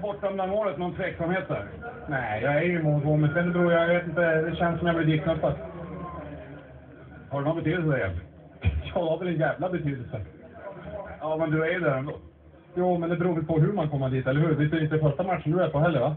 Bortdömda målet, någon tveksamhet där? Nej, jag är ju emot Gomes. Men det beror, jag vet inte, det känns som jag blir diknappad. Har det någon betydelse det egentligen? Ja, det har väl en jävla betydelse. Ja, men du är ju där ändå. Jo, men det beror väl på hur man kommer dit, eller hur? Det är inte första matchen du är på heller, va?